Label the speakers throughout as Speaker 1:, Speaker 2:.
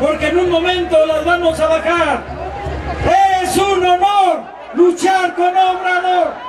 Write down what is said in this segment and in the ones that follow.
Speaker 1: porque en un momento las vamos a bajar. Es un honor luchar con Obrador.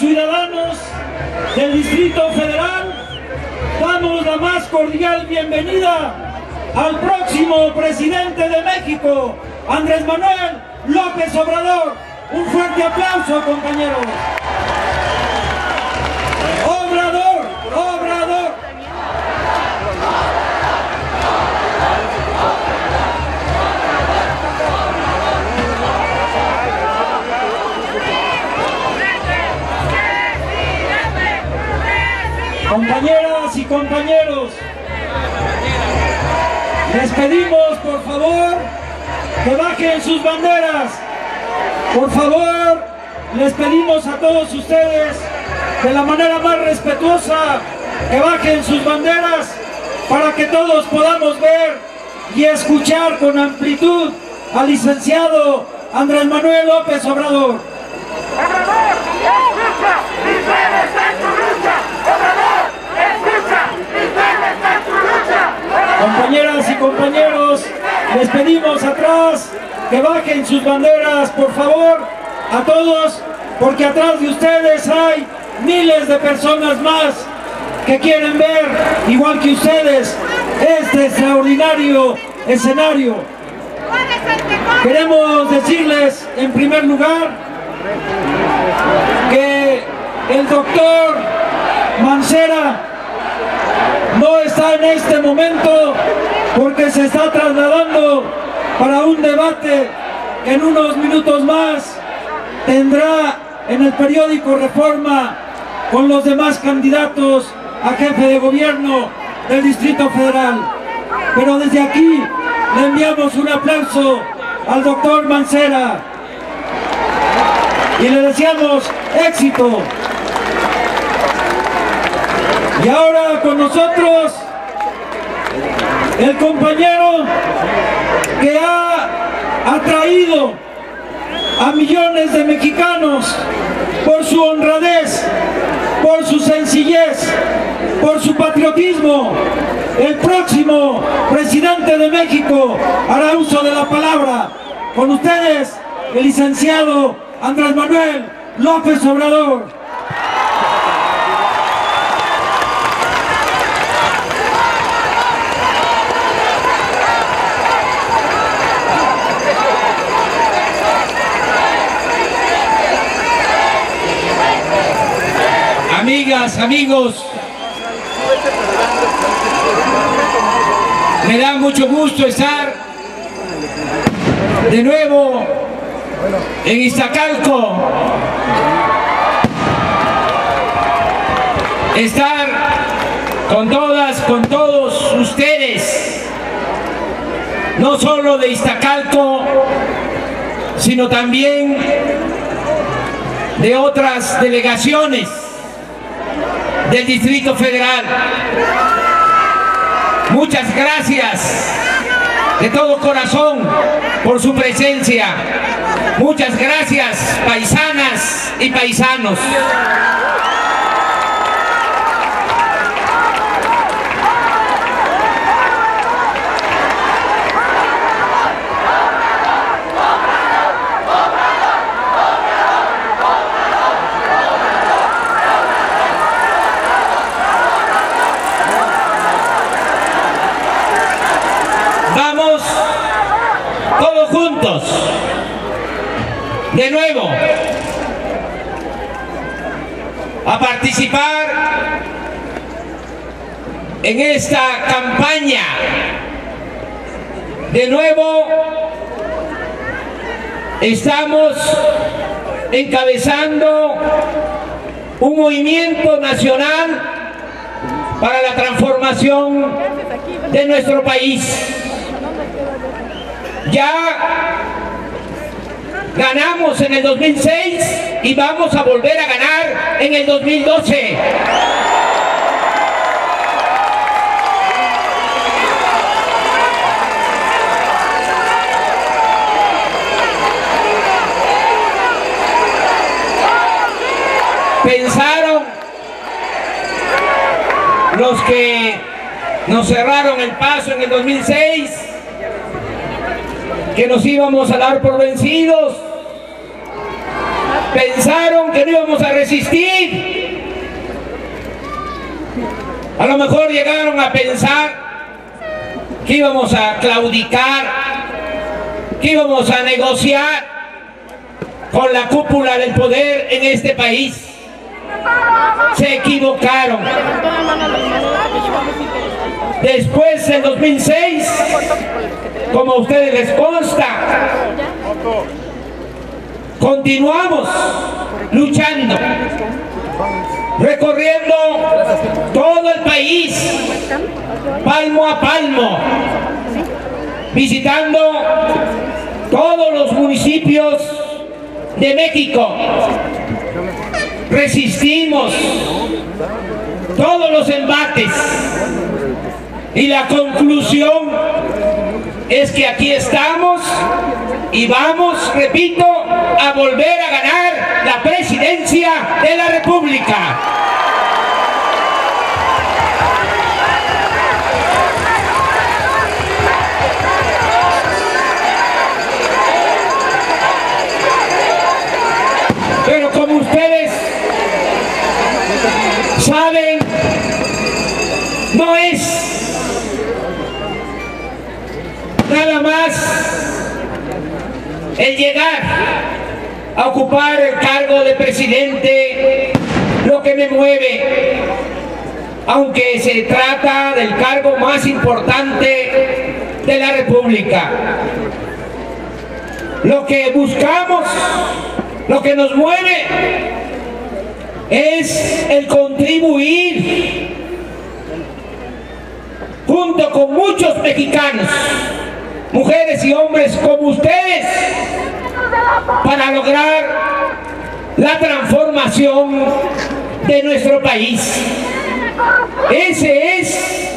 Speaker 1: Ciudadanos del Distrito Federal damos la más cordial bienvenida al próximo presidente de México, Andrés Manuel López Obrador. Un fuerte aplauso, compañeros. Compañeras y compañeros, les pedimos por favor que bajen sus banderas. Por favor, les pedimos a todos ustedes de la manera más respetuosa que bajen sus banderas para que todos podamos ver y escuchar con amplitud al licenciado Andrés Manuel López Obrador.
Speaker 2: ¡Obrador! ¡Escucha! ¡Israel está en tu lucha! ¡Obrador! ¡Escucha! ¡Israel está en tu lucha!
Speaker 1: Compañeras y compañeros, les pedimos atrás que bajen sus banderas, por favor, a todos, porque atrás de ustedes hay miles de personas más que quieren ver, igual que ustedes, este extraordinario escenario. Queremos decirles, en primer lugar, que el doctor Mancera no está en este momento porque se está trasladando para un debate que en unos minutos más tendrá en el periódico Reforma con los demás candidatos a jefe de gobierno del Distrito Federal. Pero desde aquí le enviamos un aplauso al doctor Mancera y le deseamos éxito. Y ahora con nosotros el compañero que ha atraído a millones de mexicanos por su honradez, por su sencillez, por su patriotismo. El próximo presidente de México hará uso de la palabra. Con ustedes, el licenciado Andrés Manuel López Obrador.
Speaker 3: Amigas, amigos, me da mucho gusto estar de nuevo en Iztacalco, estar con todas, con todos ustedes, no solo de Iztacalco, sino también de otras delegaciones del Distrito Federal. Muchas gracias de todo corazón por su presencia. Muchas gracias, paisanas y paisanos. Participar en esta campaña. De nuevo, estamos encabezando un movimiento nacional para la transformación de nuestro país. Ya ganamos en el 2006 y vamos a volver a ganar en el 2012. pensaron los que nos cerraron el paso en el 2006 que nos íbamos a dar por vencidos pensaron que no íbamos a resistir a lo mejor llegaron a pensar que íbamos a claudicar que íbamos a negociar con la cúpula del poder en este país se equivocaron. Después, en 2006, como ustedes les consta, continuamos luchando, recorriendo todo el país, palmo a palmo, visitando todos los municipios de México. Resistimos todos los embates y la conclusión es que aquí estamos y vamos, repito, a volver a ganar la presidencia de la República. El llegar a ocupar el cargo de presidente lo que me mueve, aunque se trata del cargo más importante de la República. Lo que buscamos, lo que nos mueve es el contribuir junto con muchos mexicanos, mujeres y hombres como ustedes, para lograr la transformación de nuestro país. Ese es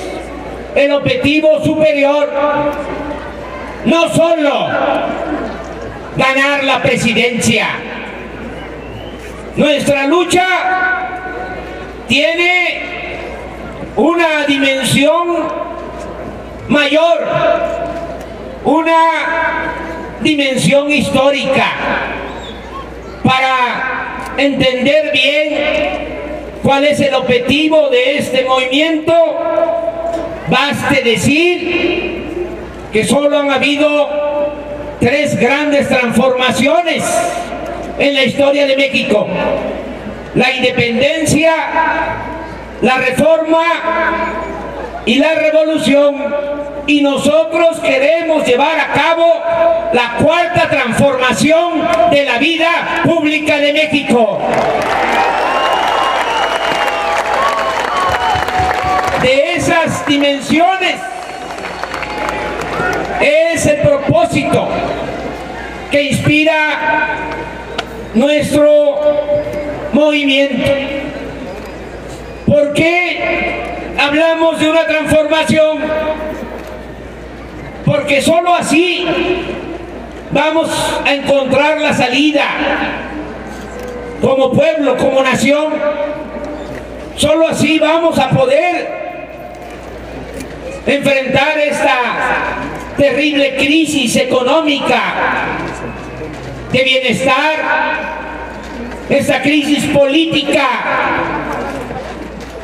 Speaker 3: el objetivo superior, no solo ganar la presidencia, nuestra lucha tiene una dimensión mayor, una dimensión histórica, para entender bien cuál es el objetivo de este movimiento, baste decir que solo han habido tres grandes transformaciones en la historia de México. La independencia, la reforma y la revolución. Y nosotros queremos llevar a cabo la cuarta transformación de la vida pública de México. De esas dimensiones es el propósito que inspira nuestro movimiento. ¿Por qué hablamos de una transformación? Porque sólo así vamos a encontrar la salida como pueblo, como nación. Sólo así vamos a poder enfrentar esta terrible crisis económica de bienestar, esta crisis política,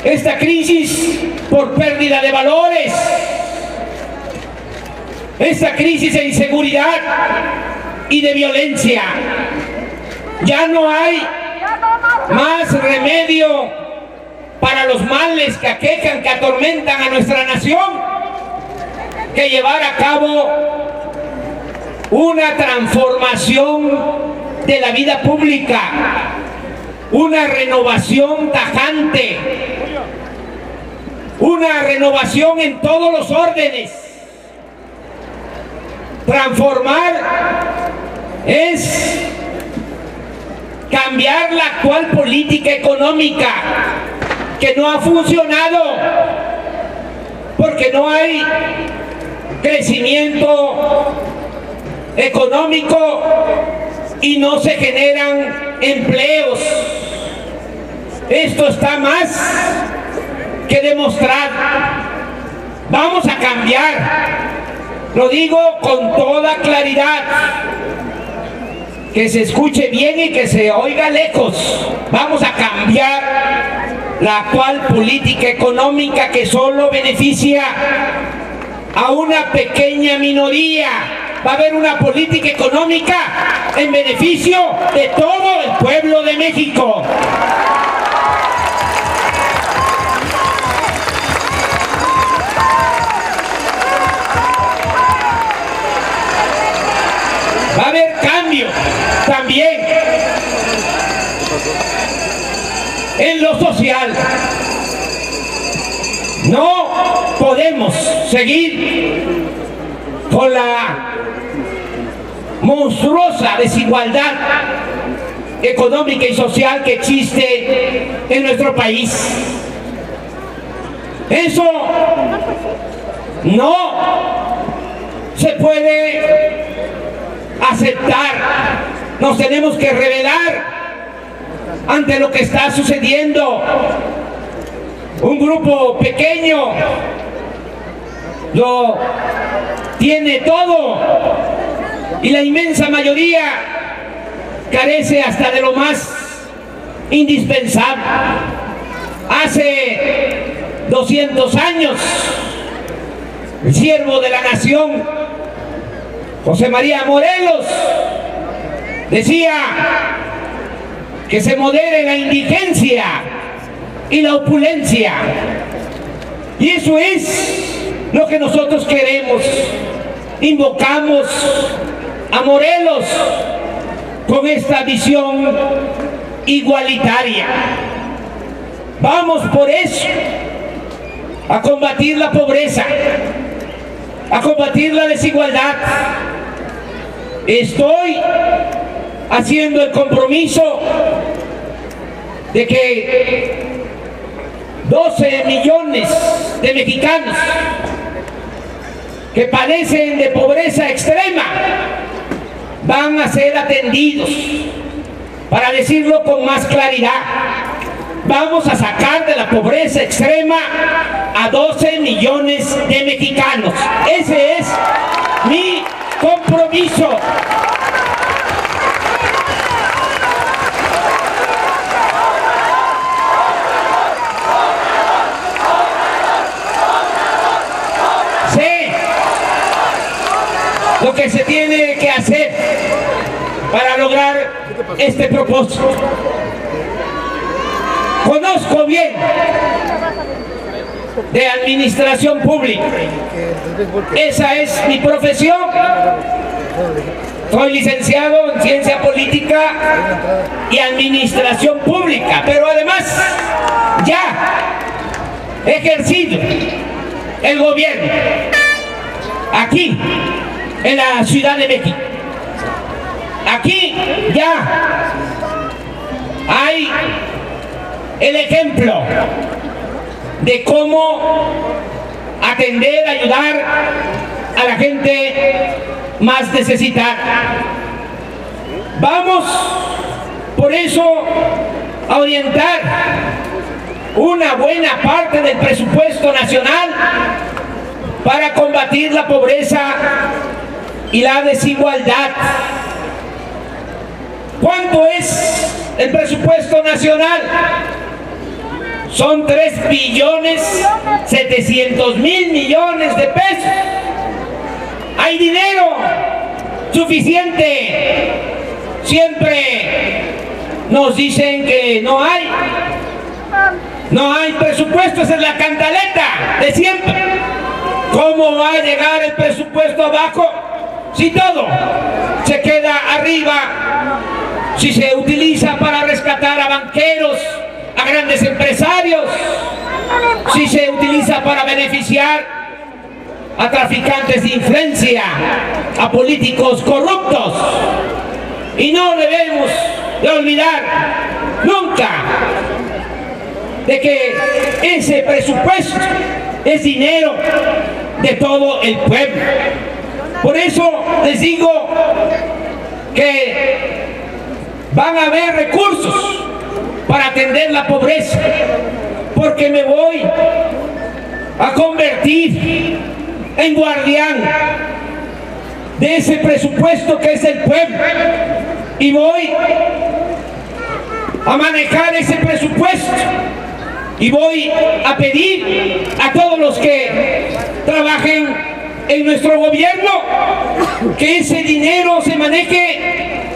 Speaker 3: esta crisis por pérdida de valores, esta crisis de inseguridad, y de violencia. Ya no hay más remedio para los males que aquejan, que atormentan a nuestra nación, que llevar a cabo una transformación de la vida pública, una renovación tajante, una renovación en todos los órdenes. Transformar es cambiar la actual política económica que no ha funcionado porque no hay crecimiento económico y no se generan empleos. Esto está más que demostrar. Vamos a cambiar. Lo digo con toda claridad. Que se escuche bien y que se oiga lejos. Vamos a cambiar la actual política económica que solo beneficia a una pequeña minoría. Va a haber una política económica en beneficio de todo el pueblo de México. Social. No podemos seguir con la monstruosa desigualdad económica y social que existe en nuestro país. Eso no se puede aceptar. Nos tenemos que revelar ante lo que está sucediendo. Un grupo pequeño lo tiene todo y la inmensa mayoría carece hasta de lo más indispensable. Hace 200 años, el siervo de la nación, José María Morelos, decía que se modere la indigencia y la opulencia. Y eso es lo que nosotros queremos. Invocamos a Morelos con esta visión igualitaria. Vamos por eso a combatir la pobreza, a combatir la desigualdad. Estoy haciendo el compromiso de que 12 millones de mexicanos que padecen de pobreza extrema van a ser atendidos. Para decirlo con más claridad, vamos a sacar de la pobreza extrema a 12 millones de mexicanos. Ese es mi compromiso. lo que se tiene que hacer para lograr este propósito. Conozco bien de administración pública. Esa es mi profesión. Soy licenciado en ciencia política y administración pública, pero además ya he ejercido el gobierno aquí en la Ciudad de México. Aquí ya hay el ejemplo de cómo atender, ayudar a la gente más necesitada. Vamos por eso a orientar una buena parte del presupuesto nacional para combatir la pobreza y la desigualdad. ¿Cuánto es el presupuesto nacional? Son 3 billones 700 mil millones de pesos. Hay dinero suficiente. Siempre nos dicen que no hay. No hay presupuesto, esa es la cantaleta de siempre. ¿Cómo va a llegar el presupuesto abajo si todo se queda arriba? Si se utiliza para rescatar a banqueros, a grandes empresarios, si se utiliza para beneficiar a traficantes de influencia, a políticos corruptos. Y no debemos de olvidar nunca de que ese presupuesto es dinero de todo el pueblo. Por eso les digo que van a haber recursos para atender la pobreza, porque me voy a convertir en guardián de ese presupuesto que es el pueblo. Y voy a manejar ese presupuesto. Y voy a pedir a todos los que trabajen en nuestro gobierno que ese dinero se maneje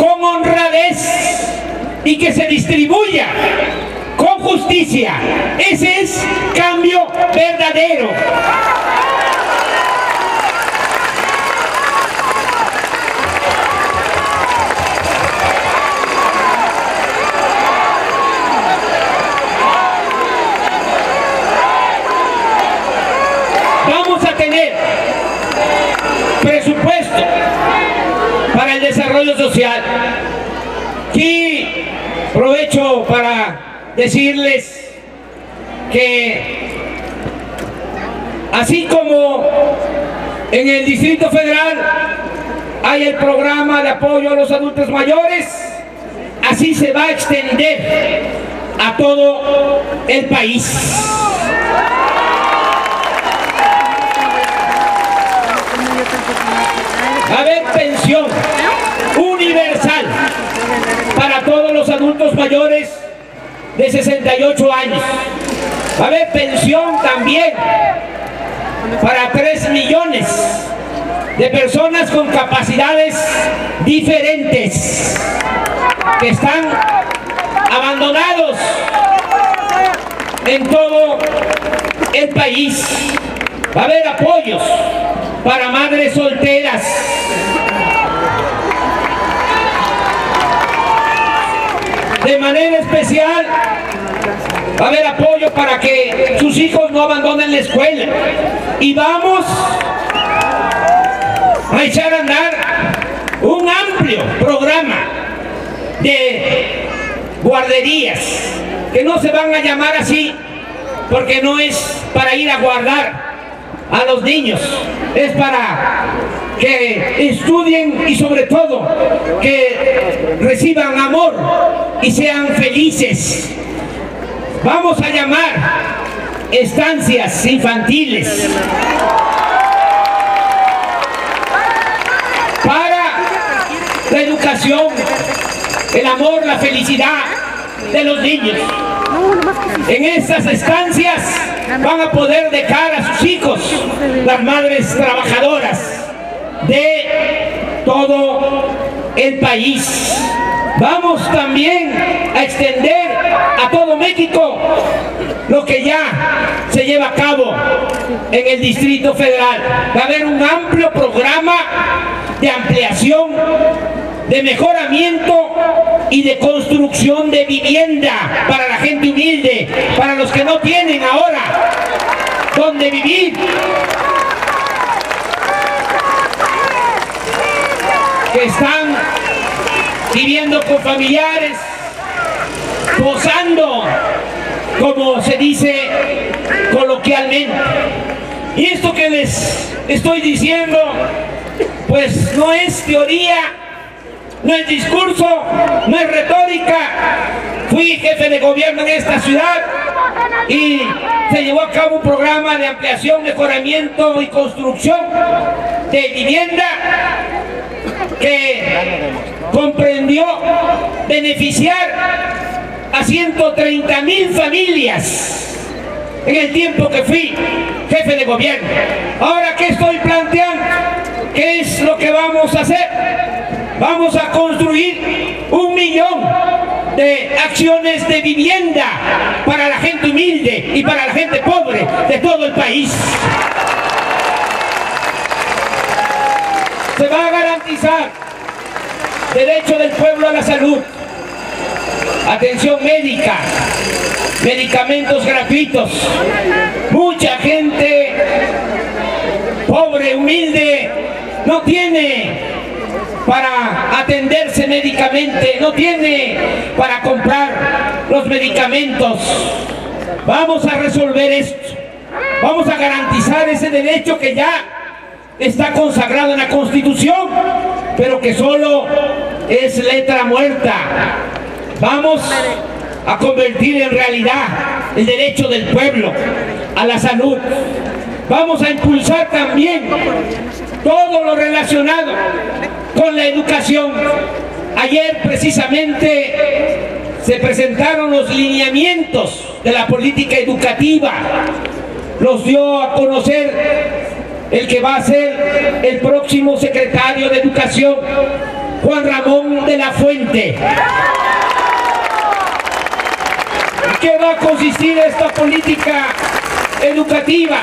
Speaker 3: con honradez y que se distribuya con justicia. Ese es cambio verdadero. Vamos a tener presupuesto para el desarrollo social. Y aprovecho para decirles que así como en el Distrito Federal hay el programa de apoyo a los adultos mayores, así se va a extender a todo el país. A haber pensión universal para todos los adultos mayores de 68 años. Va a haber pensión también para 3 millones de personas con capacidades diferentes que están abandonados en todo el país. Va a haber apoyos para madres solteras. De manera especial va a haber apoyo para que sus hijos no abandonen la escuela. Y vamos a echar a andar un amplio programa de guarderías que no se van a llamar así porque no es para ir a guardar a los niños, es para que estudien y sobre todo que reciban amor y sean felices. Vamos a llamar estancias infantiles para la educación, el amor, la felicidad de los niños. En estas estancias van a poder dejar a sus hijos las madres trabajadoras de todo el país. Vamos también a extender a todo México lo que ya se lleva a cabo en el Distrito Federal. Va a haber un amplio programa de ampliación, de mejoramiento y de construcción de vivienda para la gente humilde, para los que no tienen ahora donde vivir. Que están viviendo con familiares, posando, como se dice coloquialmente. Y esto que les estoy diciendo, pues no es teoría, no es discurso, no es retórica. Fui jefe de gobierno en esta ciudad y se llevó a cabo un programa de ampliación, mejoramiento y construcción de vivienda que comprendió beneficiar a 130 mil familias en el tiempo que fui jefe de gobierno. Ahora, ¿qué estoy planteando? ¿qué es lo que vamos a hacer? Vamos a construir un millón de acciones de vivienda para la gente humilde y para la gente pobre de todo el país. Se va a garantizar derecho del pueblo a la salud, atención médica, medicamentos gratuitos. Mucha gente pobre, humilde, no tiene para atenderse médicamente, no tiene para comprar los medicamentos. Vamos a resolver esto. Vamos a garantizar ese derecho que ya está consagrado en la Constitución, pero que solo es letra muerta. Vamos a convertir en realidad el derecho del pueblo a la salud. Vamos a impulsar también todo lo relacionado con la educación. Ayer precisamente se presentaron los lineamientos de la política educativa. Los dio a conocer el que va a ser el próximo secretario de Educación, Juan Ramón de la Fuente. ¿Qué va a consistir esta política educativa?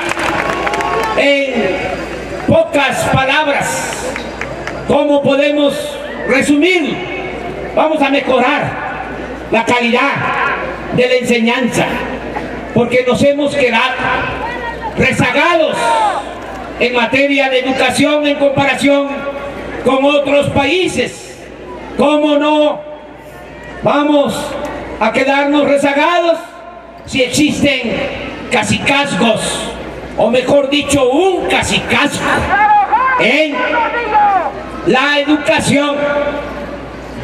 Speaker 3: En pocas palabras, ¿cómo podemos resumir? Vamos a mejorar la calidad de la enseñanza, porque nos hemos quedado rezagados en materia de educación en comparación con otros países. ¿Cómo no vamos a quedarnos rezagados si existen casicazgos, o mejor dicho, un casicazgo en la educación?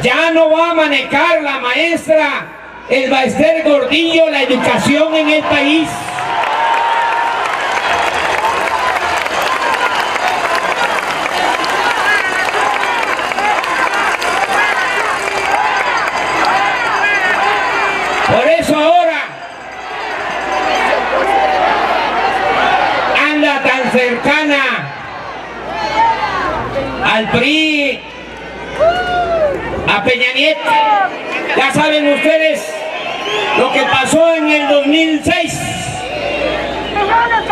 Speaker 3: Ya no va a manejar la maestra el Baester Gordillo la educación en el país. Por eso ahora anda tan cercana al PRI, a Peña Nieto. Ya saben ustedes lo que pasó en el 2006.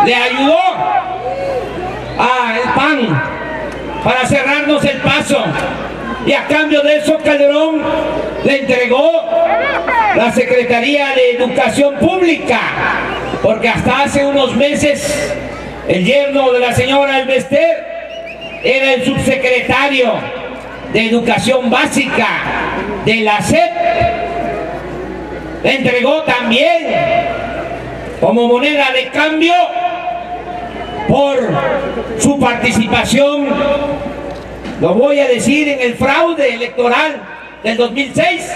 Speaker 3: Le ayudó al PAN para cerrarnos el paso. Y a cambio de eso Calderón le entregó la Secretaría de Educación Pública, porque hasta hace unos meses el yerno de la señora Elbester era el subsecretario de Educación Básica de la SEP. Le entregó también como moneda de cambio por su participación, lo voy a decir, en el fraude electoral del 2006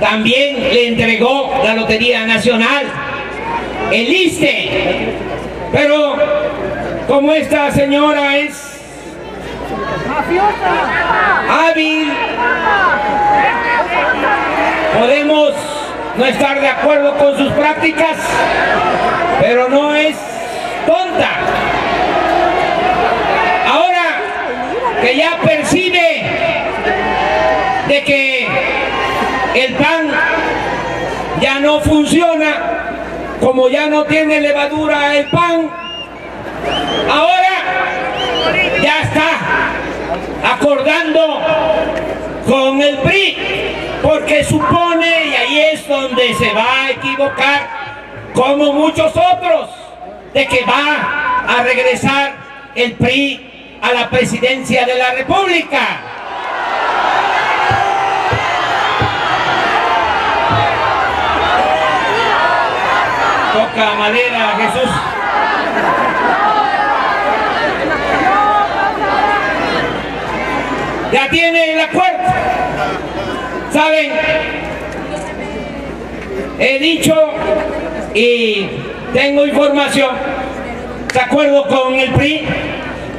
Speaker 3: también le entregó la Lotería Nacional, el ISTE. Pero como esta señora es hábil, podemos no estar de acuerdo con sus prácticas, pero no es tonta. Ahora que ya percibe de que el pan ya no funciona, como ya no tiene levadura el pan, ahora ya está acordando con el PRI, porque supone, y ahí es donde se va a equivocar, como muchos otros, de que va a regresar el PRI a la presidencia de la República. Toca madera, Jesús. Ya tiene el acuerdo. ¿Saben? He dicho y tengo información. De acuerdo con el PRI,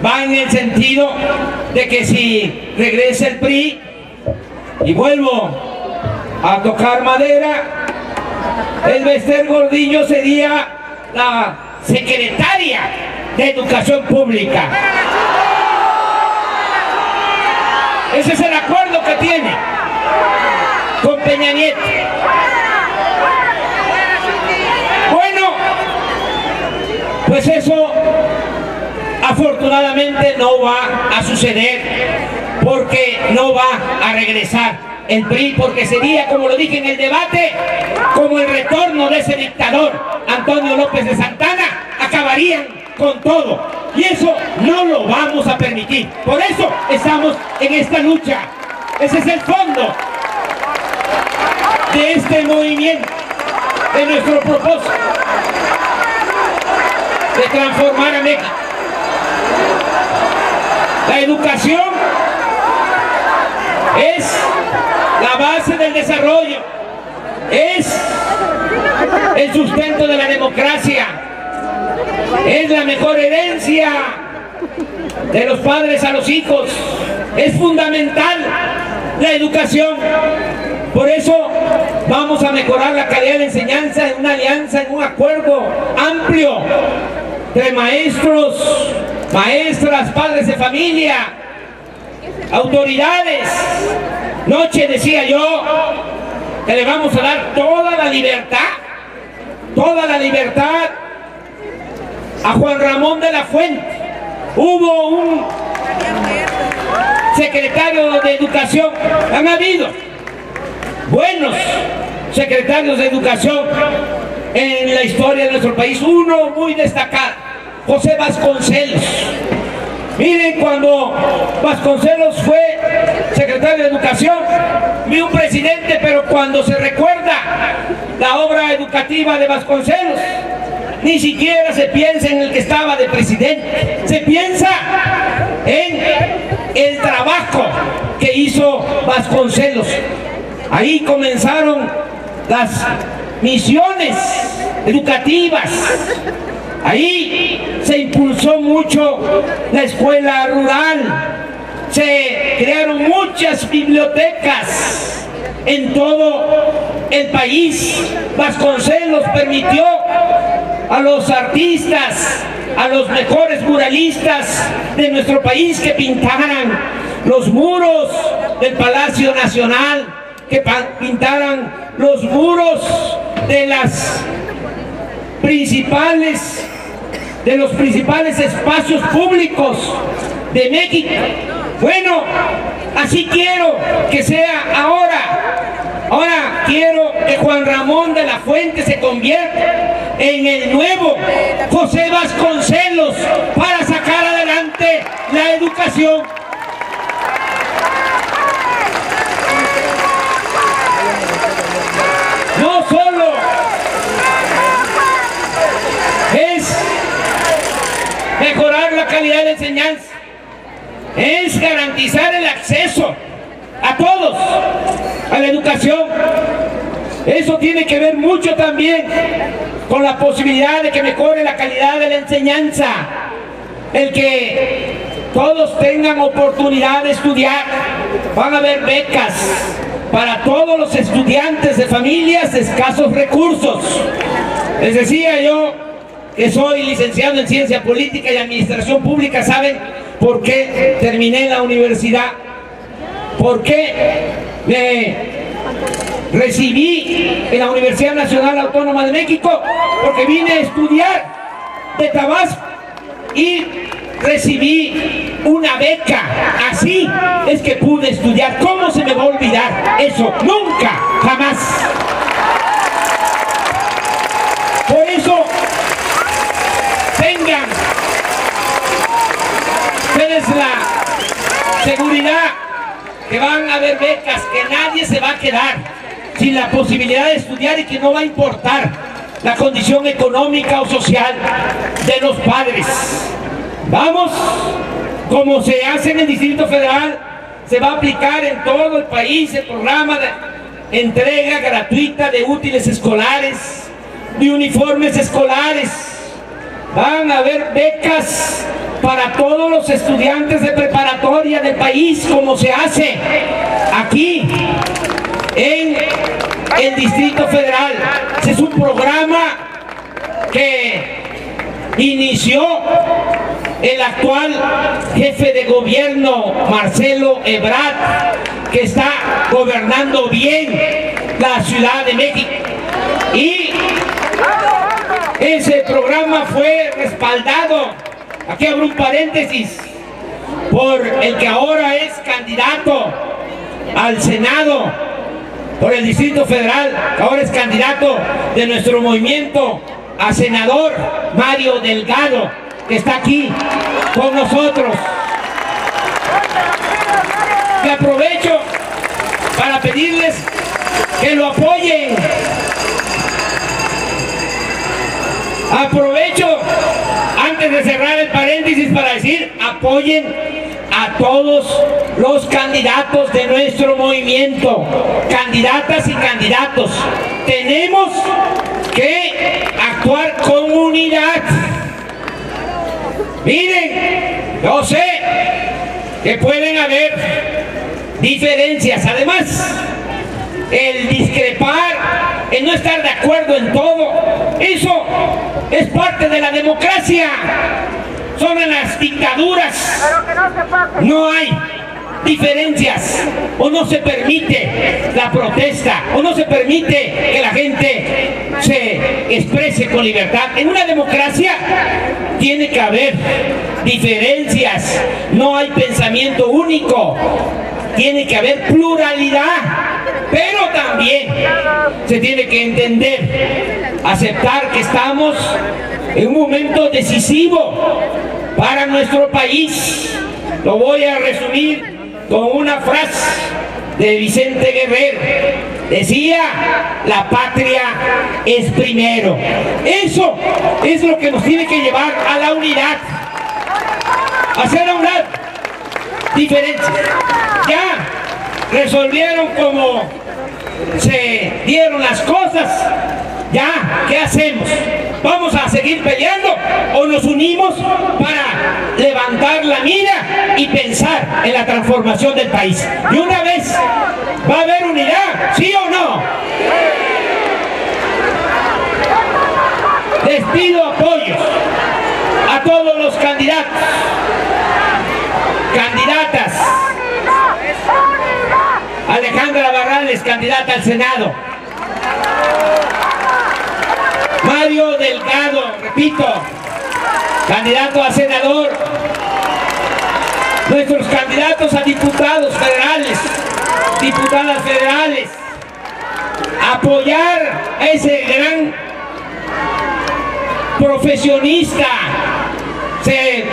Speaker 3: va en el sentido de que si regresa el PRI y vuelvo a tocar madera, el Bester Gordillo sería la secretaria de Educación Pública. Ese es el acuerdo que tiene con Peña Nieto. Bueno, pues eso afortunadamente no va a suceder porque no va a regresar el PRI porque sería, como lo dije en el debate, como el retorno de ese dictador Antonio López de Santana, acabarían con todo. Y eso no lo vamos a permitir. Por eso estamos en esta lucha. Ese es el fondo de este movimiento, de nuestro propósito, de transformar a México. La educación es la base del desarrollo, es el sustento de la democracia, es la mejor herencia de los padres a los hijos, es fundamental la educación. Por eso vamos a mejorar la calidad de enseñanza en una alianza, en un acuerdo amplio entre maestros, maestras, padres de familia, autoridades. Noche decía yo que le vamos a dar toda la libertad, toda la libertad a Juan Ramón de la Fuente. Hubo un secretario de educación, han habido buenos secretarios de educación en la historia de nuestro país, uno muy destacado, José Vasconcelos. Miren, cuando Vasconcelos fue secretario de Educación, vi un presidente, pero cuando se recuerda la obra educativa de Vasconcelos, ni siquiera se piensa en el que estaba de presidente, se piensa en el trabajo que hizo Vasconcelos. Ahí comenzaron las misiones educativas. Ahí se impulsó mucho la escuela rural. Se crearon muchas bibliotecas en todo el país. Vasconcelos permitió a los artistas, a los mejores muralistas de nuestro país que pintaran los muros del Palacio Nacional, que pintaran los muros de las principales de los principales espacios públicos de México. Bueno, así quiero que sea ahora. Ahora quiero que Juan Ramón de la Fuente se convierta en el nuevo José Vasconcelos para sacar adelante la educación. No solo es mejorar la calidad de enseñanza, es garantizar el acceso a todos a la educación. Eso tiene que ver mucho también con la posibilidad de que mejore la calidad de la enseñanza, el que todos tengan oportunidad de estudiar, van a haber becas para todos los estudiantes de familias de escasos recursos. Les decía yo que soy licenciado en Ciencia Política y Administración Pública, ¿saben por qué terminé la universidad? ¿Por qué me recibí en la Universidad Nacional Autónoma de México? Porque vine a estudiar de Tabasco y recibí una beca. Así es que pude estudiar. ¿Cómo se me va a olvidar eso? Nunca, jamás. Por eso, tengan ustedes la seguridad que van a haber becas, que nadie se va a quedar sin la posibilidad de estudiar y que no va a importar la condición económica o social de los padres. Vamos, como se hace en el Distrito Federal, se va a aplicar en todo el país el programa de entrega gratuita de útiles escolares, de uniformes escolares. Van a haber becas para todos los estudiantes de preparatoria del país, como se hace aquí en el Distrito Federal. Ese es un programa que inició el actual jefe de gobierno, Marcelo Ebrard, que está gobernando bien la Ciudad de México. Y ese programa fue respaldado, aquí abro un paréntesis, por el que ahora es candidato al Senado por el Distrito Federal, ahora es candidato de nuestro movimiento a senador Mario Delgado, que está aquí con nosotros. Y aprovecho para pedirles que lo apoyen. Aprovecho antes de cerrar el paréntesis para decir apoyen a todos los candidatos de nuestro movimiento, candidatas y candidatos. Tenemos que actuar con unidad. Miren, yo sé que pueden haber diferencias. Además, el discrepar, el no estar de acuerdo en todo, eso es parte de la democracia. Son en las dictaduras. No hay diferencias o no se permite la protesta o no se permite que la gente se exprese con libertad. En una democracia tiene que haber diferencias, no hay pensamiento único, tiene que haber pluralidad, pero también se tiene que entender, aceptar que estamos en un momento decisivo para nuestro país. Lo voy a resumir con una frase de Vicente Guerrero. Decía, la patria es primero. Eso es lo que nos tiene que llevar a la unidad. Hacer a un lado diferencias. Ya resolvieron como se dieron las cosas. Ya, ¿qué hacemos? ¿Vamos a seguir peleando o nos unimos para levantar la mira y pensar en la transformación del país? Y una vez, ¿va a haber unidad? ¿Sí o no? Les pido apoyos a todos los candidatos, candidatas. Alejandra Barrales, candidata al Senado. Mario Delgado, repito, candidato a senador. Nuestros candidatos a diputados federales, diputadas federales. Apoyar a ese gran profesionista, ese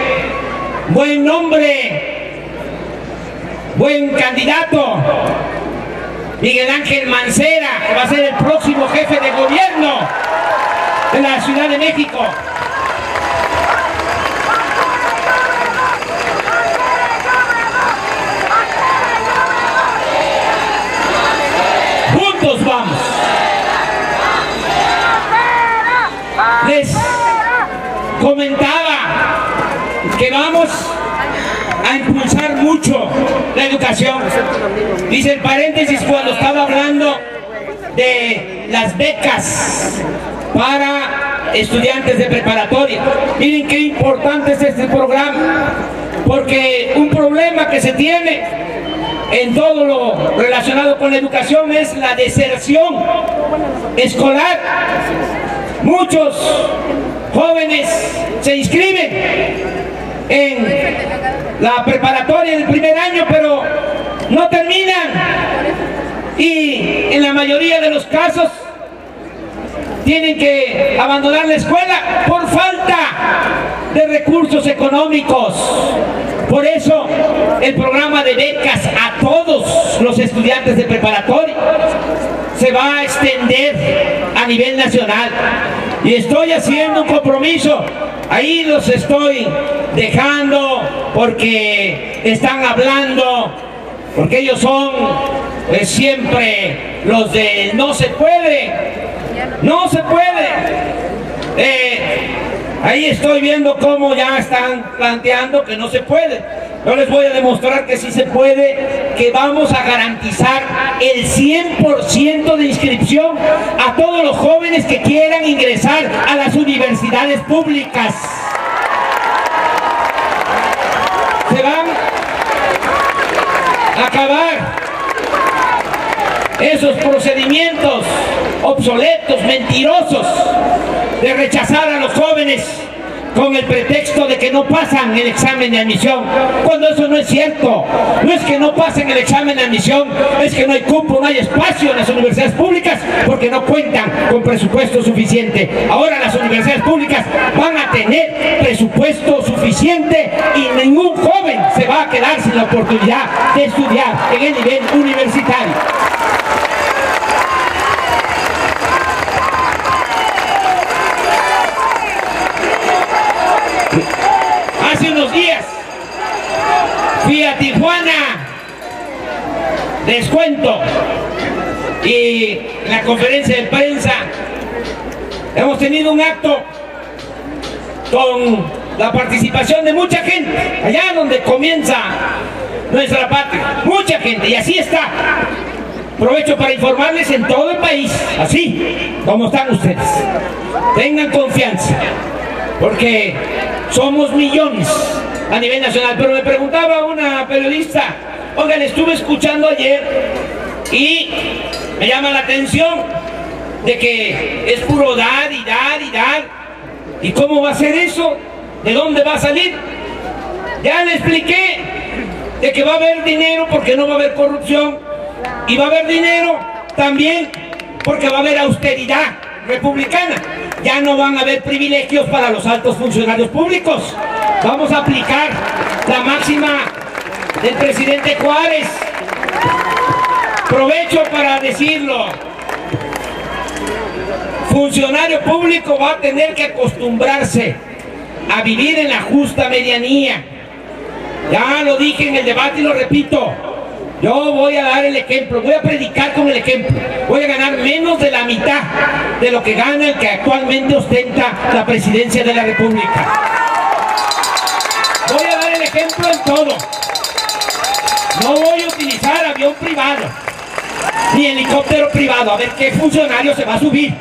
Speaker 3: buen nombre, buen candidato, Miguel Ángel Mancera, que va a ser el próximo jefe de gobierno de la Ciudad de México. Juntos vamos. Les comentaba que vamos a impulsar mucho la educación. Dice el paréntesis cuando estaba hablando de las becas para estudiantes de preparatoria. Miren qué importante es este programa, porque un problema que se tiene en todo lo relacionado con la educación es la deserción escolar. Muchos jóvenes se inscriben en la preparatoria del primer año, pero no terminan. Y en la mayoría de los casos tienen que abandonar la escuela por falta de recursos económicos. Por eso el programa de becas a todos los estudiantes de preparatoria se va a extender a nivel nacional. Y estoy haciendo un compromiso, ahí los estoy dejando porque están hablando, porque ellos son pues, siempre los de no se puede, no se puede. Eh, Ahí estoy viendo cómo ya están planteando que no se puede. Yo les voy a demostrar que sí se puede, que vamos a garantizar el 100% de inscripción a todos los jóvenes que quieran ingresar a las universidades públicas. Se van a acabar esos procedimientos obsoletos, mentirosos, de rechazar a los jóvenes con el pretexto de que no pasan el examen de admisión, cuando eso no es cierto. No es que no pasen el examen de admisión, es que no hay cupo, no hay espacio en las universidades públicas porque no cuentan con presupuesto suficiente. Ahora las universidades públicas van a tener presupuesto suficiente y ningún joven se va a quedar sin la oportunidad de estudiar en el nivel universitario. Hace unos días fui a Tijuana, descuento, y la conferencia de prensa. Hemos tenido un acto con la participación de mucha gente, allá donde comienza nuestra patria, mucha gente, y así está. Aprovecho para informarles en todo el país, así como están ustedes. Tengan confianza, porque somos millones a nivel nacional. Pero me preguntaba una periodista, oigan, estuve escuchando ayer y me llama la atención de que es puro dar y dar y dar. ¿Y cómo va a ser eso? ¿De dónde va a salir? Ya le expliqué de que va a haber dinero porque no va a haber corrupción y va a haber dinero también porque va a haber austeridad republicana. Ya no van a haber privilegios para los altos funcionarios públicos. Vamos a aplicar la máxima del presidente Juárez. Provecho para decirlo. Funcionario público va a tener que acostumbrarse a vivir en la justa medianía. Ya lo dije en el debate y lo repito. Yo voy a dar el ejemplo, voy a predicar con el ejemplo. Voy a ganar menos de la mitad de lo que gana el que actualmente ostenta la presidencia de la República. Voy a dar el ejemplo en todo. No voy a utilizar avión privado, ni helicóptero privado. A ver qué funcionario se va a subir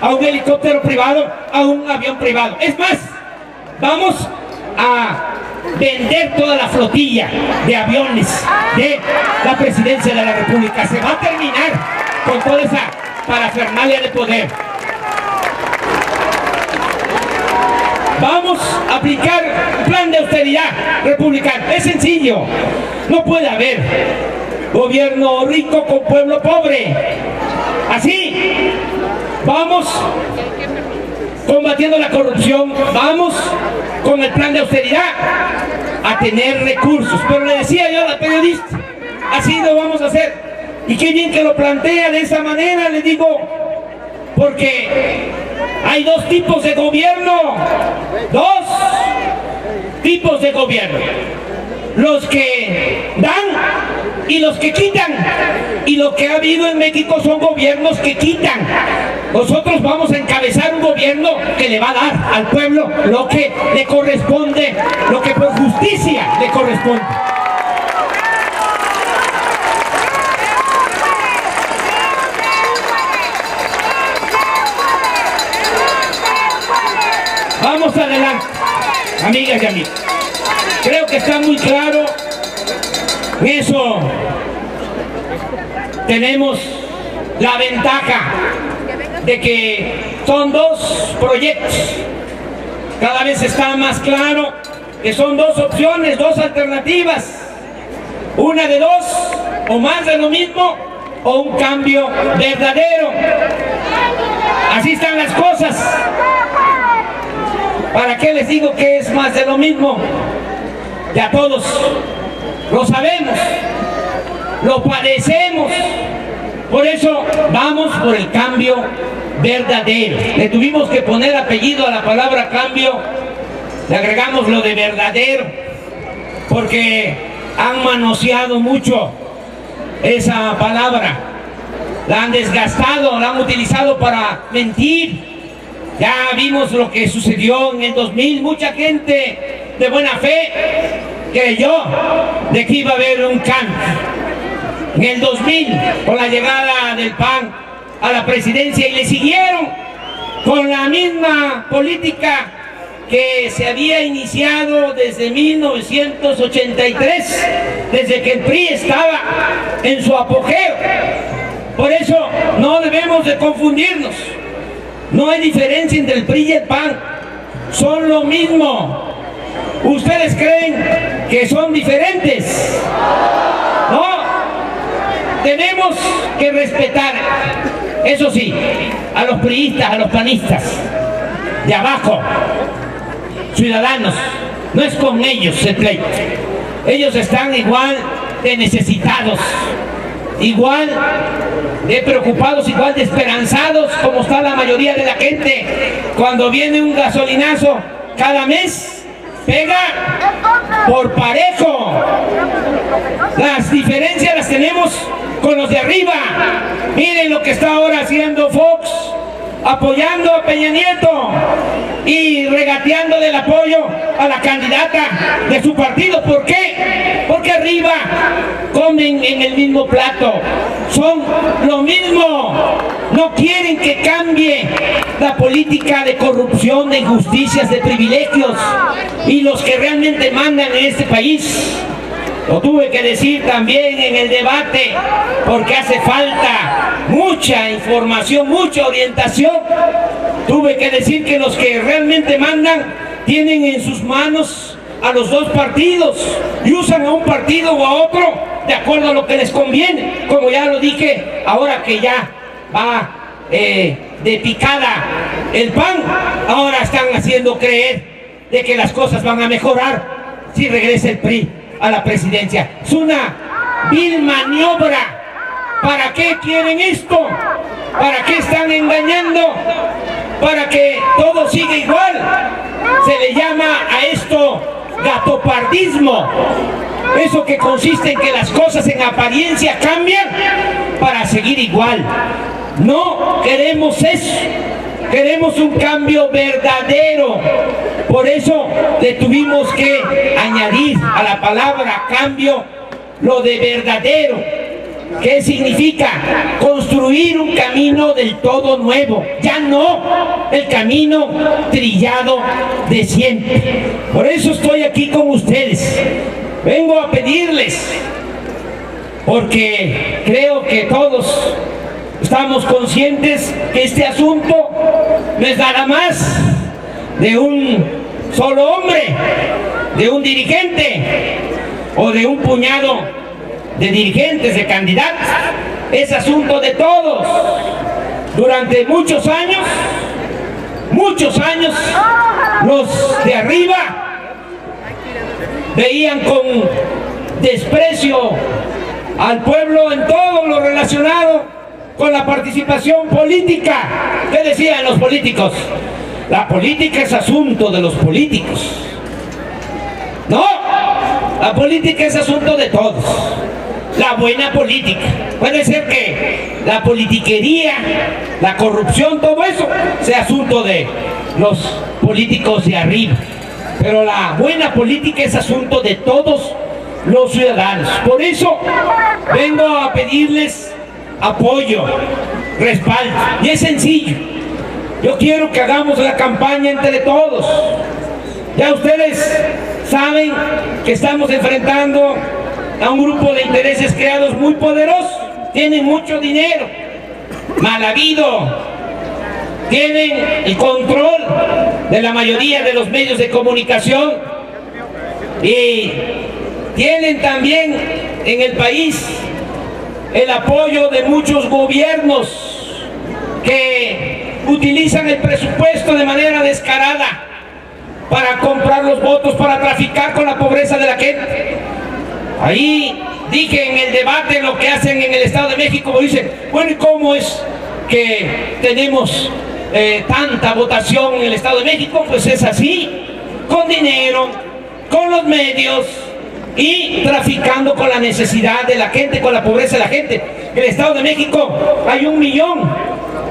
Speaker 3: a un helicóptero privado, a un avión privado. Es más, vamos a vender toda la flotilla de aviones de la presidencia de la República. Se va a terminar con toda esa parafernalia de poder. Vamos a aplicar un plan de austeridad republicano. Es sencillo. No puede haber gobierno rico con pueblo pobre. Así. Vamos combatiendo la corrupción, vamos con el plan de austeridad a tener recursos. Pero le decía yo a la periodista, así lo vamos a hacer. Y qué bien que lo plantea de esa manera, le digo, porque hay dos tipos de gobierno, dos tipos de gobierno. Los que dan y los que quitan. Y lo que ha habido en México son gobiernos que quitan. Nosotros vamos a encabezar un gobierno que le va a dar al pueblo lo que le corresponde, lo que por justicia le corresponde. Vamos adelante, amigas y amigos. Creo que está muy claro eso. Tenemos la ventaja de que son dos proyectos. Cada vez está más claro que son dos opciones, dos alternativas. Una de dos, o más de lo mismo, o un cambio verdadero. Así están las cosas. ¿Para qué les digo que es más de lo mismo? Ya todos lo sabemos, lo padecemos. Por eso vamos por el cambio verdadero. Le tuvimos que poner apellido a la palabra cambio, le agregamos lo de verdadero, porque han manoseado mucho esa palabra, la han desgastado, la han utilizado para mentir. Ya vimos lo que sucedió en el 2000, mucha gente de buena fe creyó de que iba a haber un cambio. En el 2000, con la llegada del PAN a la presidencia y le siguieron con la misma política que se había iniciado desde 1983, desde que el PRI estaba en su apogeo. Por eso no debemos de confundirnos. No hay diferencia entre el PRI y el PAN. Son lo mismo. ¿Ustedes creen que son diferentes? No. Tenemos que respetar, eso sí, a los priistas, a los panistas, de abajo, ciudadanos. No es con ellos el pleito. Ellos están igual de necesitados, igual de preocupados, igual de esperanzados como está la mayoría de la gente. Cuando viene un gasolinazo cada mes, pega por parejo. Las diferencias las tenemos con los de arriba. Miren lo que está ahora haciendo Fox, apoyando a Peña Nieto y regateando del apoyo a la candidata de su partido. ¿Por qué? Porque arriba en el mismo plato. Son lo mismo. No quieren que cambie la política de corrupción, de injusticias, de privilegios. Y los que realmente mandan en este país lo tuve que decir también en el debate porque hace falta mucha información, mucha orientación. Tuve que decir que los que realmente mandan tienen en sus manos a los dos partidos y usan a un partido o a otro de acuerdo a lo que les conviene. Como ya lo dije, ahora que ya va eh, de picada el pan, ahora están haciendo creer de que las cosas van a mejorar si regresa el PRI a la presidencia. Es una vil maniobra. ¿Para qué quieren esto? ¿Para qué están engañando? Para que todo siga igual. Se le llama a esto gatopardismo. Eso que consiste en que las cosas en apariencia cambian para seguir igual. No queremos eso. Queremos un cambio verdadero. Por eso tuvimos que añadir a la palabra cambio lo de verdadero. ¿Qué significa? Construir un camino del todo nuevo. Ya no el camino trillado de siempre. Por eso estoy aquí con ustedes. Vengo a pedirles, porque creo que todos estamos conscientes que este asunto no es nada más de un solo hombre, de un dirigente o de un puñado de dirigentes, de candidatos. Es asunto de todos. Durante muchos años, muchos años, los de arriba veían con desprecio al pueblo en todo lo relacionado con la participación política. ¿Qué decían los políticos? La política es asunto de los políticos. No, la política es asunto de todos. La buena política. Puede ser que la politiquería, la corrupción, todo eso sea asunto de los políticos de arriba. Pero la buena política es asunto de todos los ciudadanos. Por eso vengo a pedirles apoyo, respaldo. Y es sencillo. Yo quiero que hagamos la campaña entre todos. Ya ustedes saben que estamos enfrentando a un grupo de intereses creados muy poderosos. Tienen mucho dinero, mal habido. Tienen el control de la mayoría de los medios de comunicación y tienen también en el país el apoyo de muchos gobiernos que utilizan el presupuesto de manera descarada para comprar los votos, para traficar con la pobreza de la gente. Ahí dije en el debate lo que hacen en el Estado de México, dicen, bueno, ¿y cómo es que tenemos eh, tanta votación en el Estado de México? Pues es así, con dinero, con los medios, y traficando con la necesidad de la gente, con la pobreza de la gente. En el Estado de México hay un millón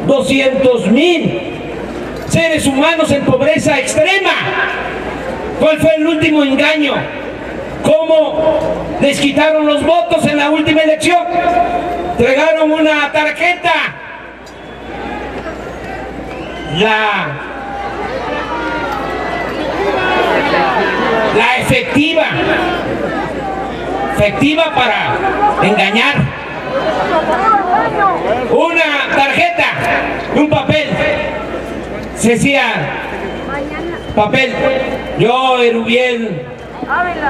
Speaker 3: doscientos mil seres humanos en pobreza extrema. ¿Cuál fue el último engaño? ¿Cómo les quitaron los votos en la última elección? Entregaron una tarjeta. La la efectiva, efectiva para engañar. Una tarjeta, un papel, se papel, yo Erubiel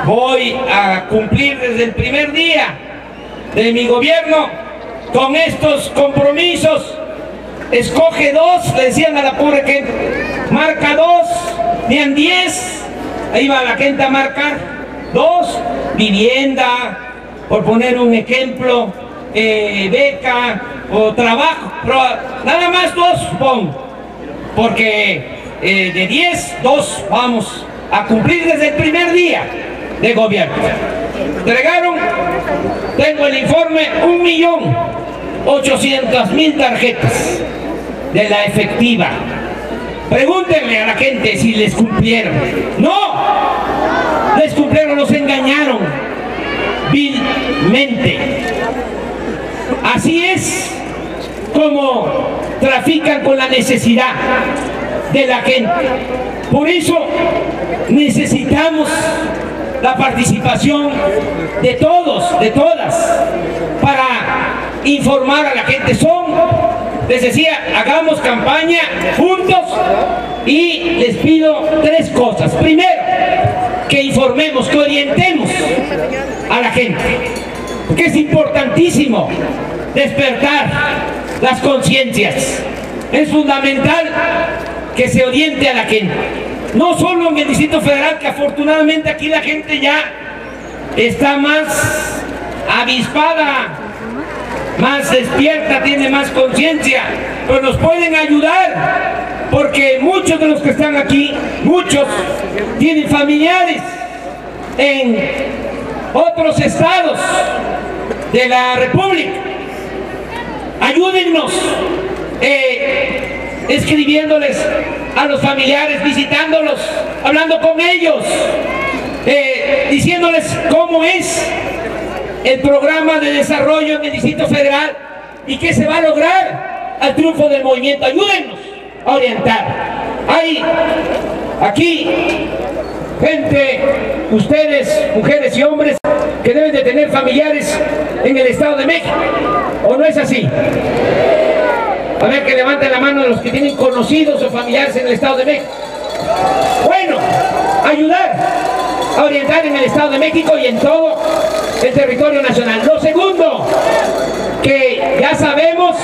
Speaker 3: voy a cumplir desde el primer día de mi gobierno con estos compromisos. Escoge dos, le decían a la pobre gente, marca dos, bien diez, ahí va la gente a marcar. Dos, vivienda, por poner un ejemplo, eh, beca o trabajo, nada más dos pon, porque eh, de diez, dos vamos a cumplir desde el primer día de gobierno. Entregaron, tengo el informe, un millón ochocientas mil tarjetas de la efectiva. Pregúntenle a la gente si les cumplieron. No, les cumplieron, los engañaron vilmente. Así es como trafican con la necesidad de la gente. Por eso necesitamos la participación de todos, de todas, para informar a la gente. Son, les decía, hagamos campaña juntos y les pido tres cosas. Primero, que informemos, que orientemos a la gente, que es importantísimo despertar las conciencias. Es fundamental que se oriente a la gente. No solo en el Distrito Federal, que afortunadamente aquí la gente ya está más avispada, más despierta, tiene más conciencia, pero nos pueden ayudar, porque muchos de los que están aquí, muchos tienen familiares en otros estados de la República. Ayúdennos. Eh, escribiéndoles a los familiares, visitándolos, hablando con ellos, eh, diciéndoles cómo es el programa de desarrollo en el Distrito Federal y qué se va a lograr al triunfo del movimiento. Ayúdennos a orientar. Hay aquí gente, ustedes, mujeres y hombres, que deben de tener familiares en el Estado de México. ¿O no es así? A ver que levanten la mano los que tienen conocidos o familiares en el Estado de México. Bueno, ayudar a orientar en el Estado de México y en todo el territorio nacional. Lo segundo, que ya sabemos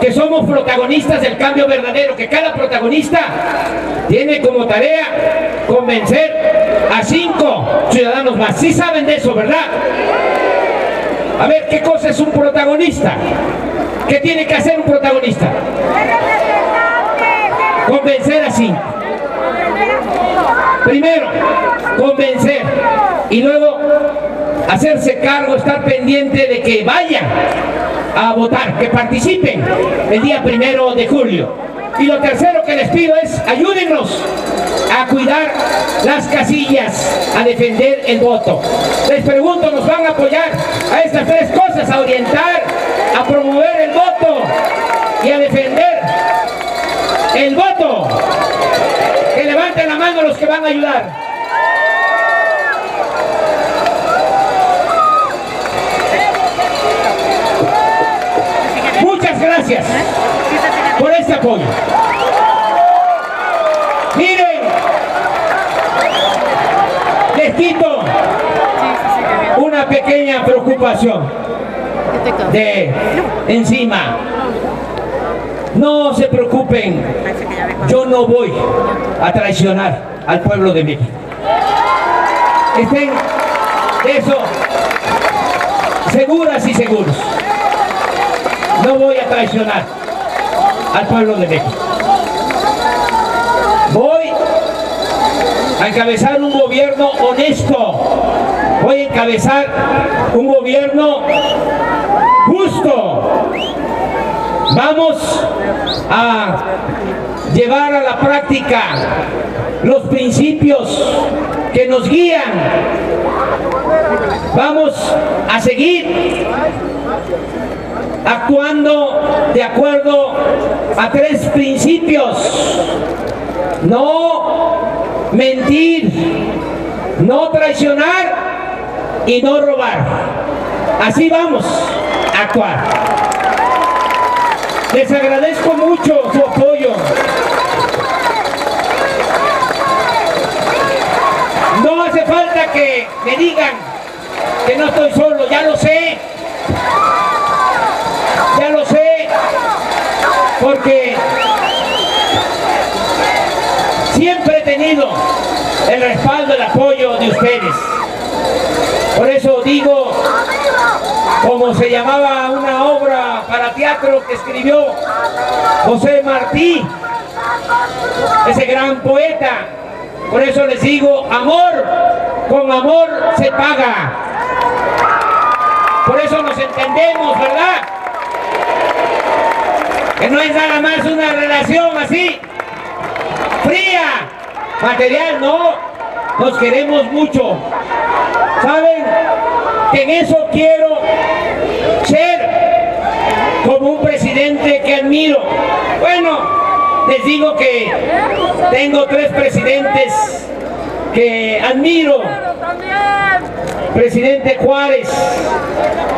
Speaker 3: que somos protagonistas del cambio verdadero, que cada protagonista tiene como tarea convencer a cinco ciudadanos más. Sí saben de eso, ¿verdad? A ver, ¿qué cosa es un protagonista? ¿Qué tiene que hacer un protagonista? Convencer así. Primero, convencer. Y luego, hacerse cargo, estar pendiente de que vayan a votar, que participen el día primero de julio. Y lo tercero que les pido es ayúdennos a cuidar las casillas, a defender el voto. Les pregunto, ¿nos van a apoyar a estas tres cosas? A orientar, a promover el voto y a defender el voto. Que levanten la mano los que van a ayudar. Muchas gracias por este apoyo. Miren, les quito una pequeña preocupación de encima. No se preocupen, yo no voy a traicionar al pueblo de México. Estén eso seguras y seguros. No voy a traicionar al pueblo de México. Voy a encabezar un gobierno honesto. Voy a encabezar un gobierno justo. Vamos a llevar a la práctica los principios que nos guían. Vamos a seguir actuando de acuerdo a tres principios. No mentir, no traicionar y no robar. Así vamos a actuar. Les agradezco mucho su apoyo. No hace falta que me digan que no estoy solo, ya lo sé. Ya lo sé. Porque siempre he tenido el respaldo, el apoyo de ustedes. Digo, como se llamaba una obra para teatro que escribió José Martí, ese gran poeta, por eso les digo, amor, con amor se paga. Por eso nos entendemos, ¿verdad? Que no es nada más una relación así, fría, material, no, nos queremos mucho. ¿Saben? En eso quiero ser como un presidente que admiro. Bueno, les digo que tengo tres presidentes que admiro. Presidente Juárez,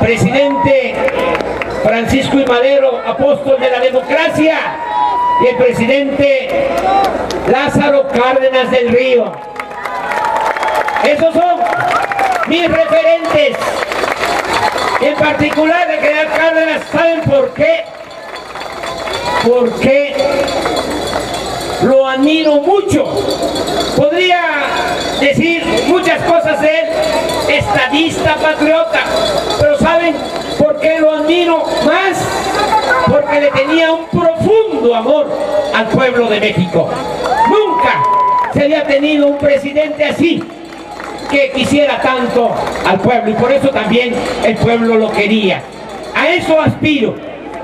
Speaker 3: presidente Francisco y Madero, apóstol de la democracia, y el presidente Lázaro Cárdenas del Río. Esos mis referentes. En particular de General Cárdenas, ¿saben por qué? Porque lo admiro mucho. Podría decir muchas cosas de él, estadista, patriota, pero ¿saben por qué lo admiro más? Porque le tenía un profundo amor al pueblo de México. Nunca se había tenido un presidente así que quisiera tanto al pueblo y por eso también el pueblo lo quería. A eso aspiro,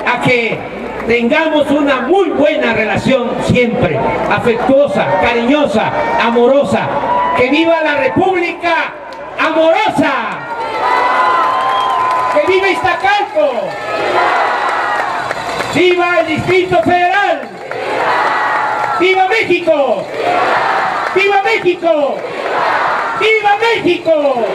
Speaker 3: a que tengamos una muy buena relación siempre, afectuosa, cariñosa, amorosa. ¡Que viva la República amorosa! ¡Que viva Iztacalco! ¡Viva el Distrito Federal! ¡Viva México! ¡Viva México! ¡Viva México!